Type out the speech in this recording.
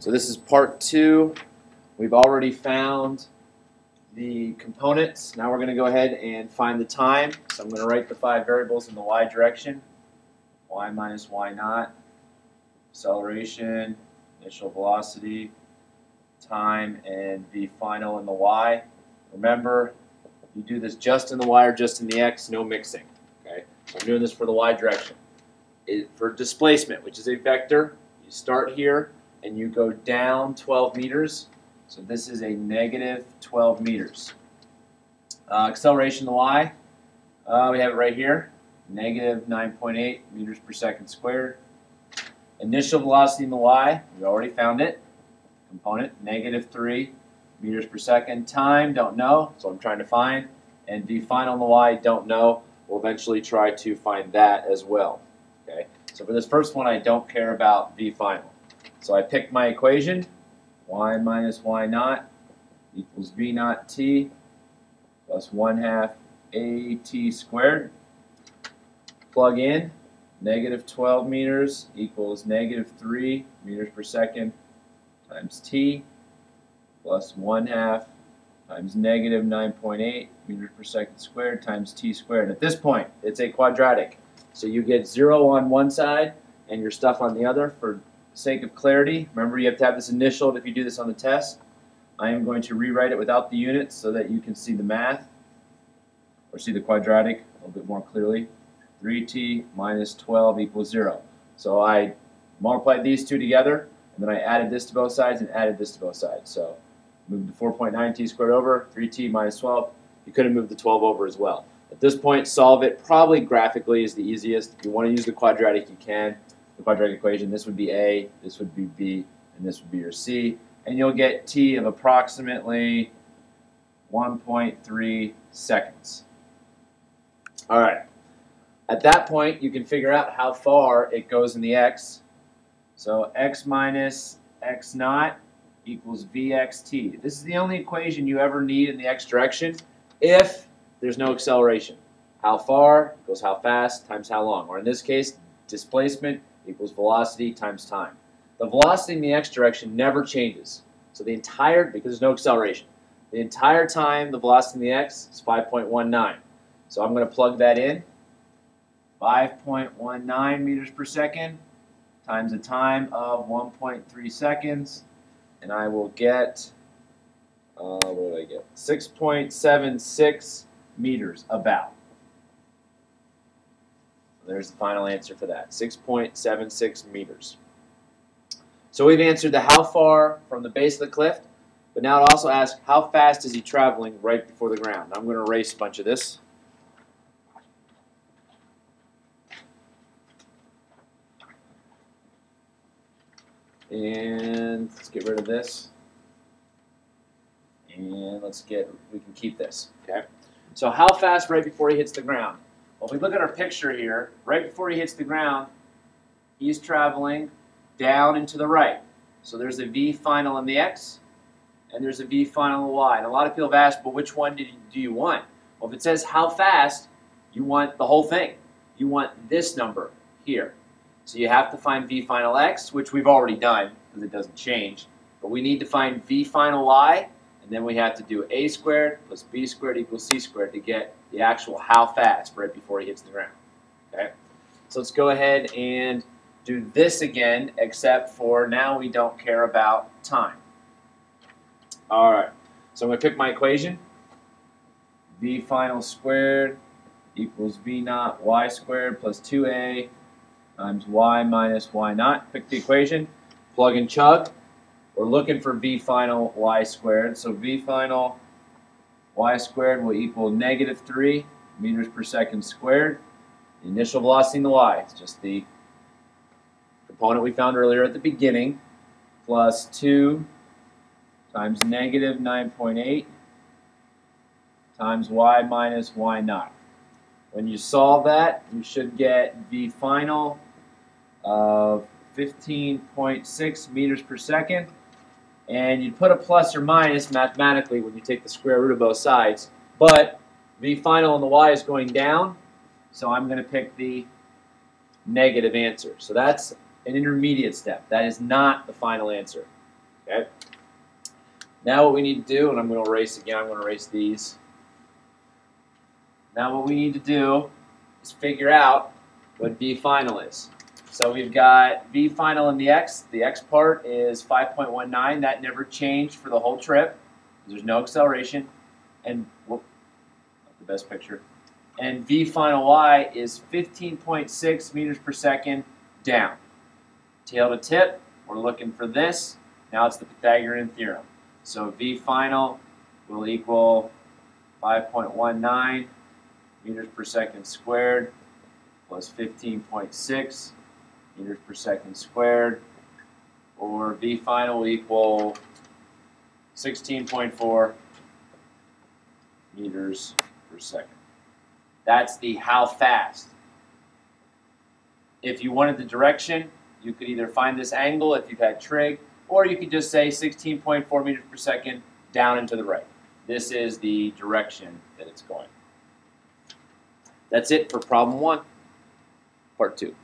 So this is part two. We've already found the components. Now we're going to go ahead and find the time. So I'm going to write the five variables in the y direction. y minus y naught, acceleration, initial velocity, time, and v final in the y. Remember, you do this just in the y or just in the x, no mixing. Okay, so I'm doing this for the y direction. It, for displacement, which is a vector, you start here and you go down 12 meters. So this is a negative 12 meters. Uh, acceleration the y, uh, we have it right here, negative 9.8 meters per second squared. Initial velocity in the y, we already found it, component, negative 3 meters per second. Time, don't know, so I'm trying to find. And v final in the y, don't know. We'll eventually try to find that as well. Okay. So for this first one, I don't care about v final. So I pick my equation, y minus y naught equals v naught t plus 1 half a t squared. Plug in, negative 12 meters equals negative 3 meters per second times t plus 1 half times negative 9.8 meters per second squared times t squared. At this point, it's a quadratic. So you get 0 on one side and your stuff on the other for sake of clarity, remember you have to have this initial if you do this on the test. I am going to rewrite it without the units so that you can see the math or see the quadratic a little bit more clearly. 3t minus 12 equals 0. So I multiplied these two together and then I added this to both sides and added this to both sides. So move the 4.9t squared over, 3t minus 12. You could have moved the 12 over as well. At this point, solve it. Probably graphically is the easiest. If you want to use the quadratic, you can the quadratic equation. This would be A, this would be B, and this would be your C. And you'll get T of approximately 1.3 seconds. All right. At that point, you can figure out how far it goes in the x. So x minus x naught equals vxt. This is the only equation you ever need in the x direction if there's no acceleration. How far goes how fast times how long. Or in this case, displacement equals velocity times time. The velocity in the x direction never changes. So the entire, because there's no acceleration, the entire time the velocity in the x is 5.19. So I'm going to plug that in. 5.19 meters per second times a time of 1.3 seconds. And I will get, uh, what did I get? 6.76 meters about. There's the final answer for that, 6.76 meters. So we've answered the how far from the base of the cliff, but now it also asks how fast is he traveling right before the ground. I'm going to erase a bunch of this. And let's get rid of this. And let's get, we can keep this, okay? So how fast right before he hits the ground? Well, if we look at our picture here, right before he hits the ground, he's traveling down and to the right. So there's a V final in the X, and there's a V final in the Y. And a lot of people have asked, but which one do you, do you want? Well, if it says how fast, you want the whole thing. You want this number here. So you have to find V final X, which we've already done because it doesn't change. But we need to find V final Y, and then we have to do A squared plus B squared equals C squared to get the actual how fast right before he hits the ground. Okay, so let's go ahead and do this again, except for now we don't care about time. All right, so I'm going to pick my equation. V final squared equals V naught y squared plus 2a times y minus y naught. Pick the equation, plug and chug. We're looking for V final y squared, so V final y squared will equal negative 3 meters per second squared. The initial velocity in the y is just the component we found earlier at the beginning, plus 2 times negative 9.8 times y minus y naught. When you solve that, you should get v final of 15.6 meters per second and you'd put a plus or minus mathematically when you take the square root of both sides. But v final on the y is going down, so I'm going to pick the negative answer. So that's an intermediate step. That is not the final answer. Okay. Now what we need to do, and I'm going to erase again. I'm going to erase these. Now what we need to do is figure out what v final is. So we've got v final in the x. The x part is 5.19. That never changed for the whole trip. There's no acceleration. And whoop, the best picture. And v final y is 15.6 meters per second down. Tail to tip, we're looking for this. Now it's the Pythagorean theorem. So v final will equal 5.19 meters per second squared plus 15.6 meters per second squared, or v final equal 16.4 meters per second. That's the how fast. If you wanted the direction, you could either find this angle if you've had trig, or you could just say 16.4 meters per second down and to the right. This is the direction that it's going. That's it for problem one, part two.